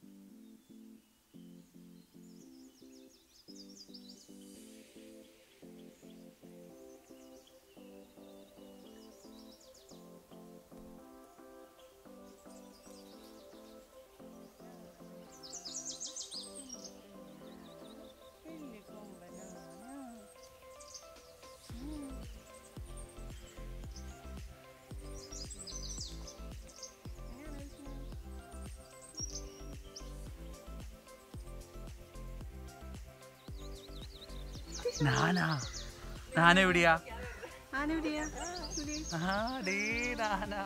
Thank you. നാനാ. നാന എവിടെയാ ആനെവിടെയാ ആ ഡേ നാനാ.